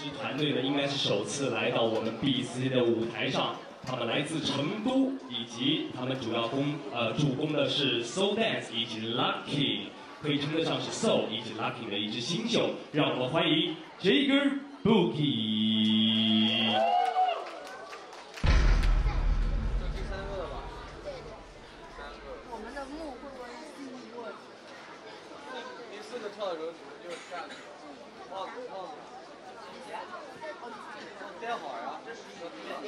支团队呢，应该是首次来到我们 BC 的舞台上。他们来自成都，以及他们主要攻呃主攻的是 Soul Dance 以及 Lucky，可以称得上是 Soul 以及 Lucky 的一支新秀。让我们欢迎 Jagger Boogie。我们的幕会不会四个过？第四个跳的时候只能就站着，帽子帽子，垫好呀，这是什么面。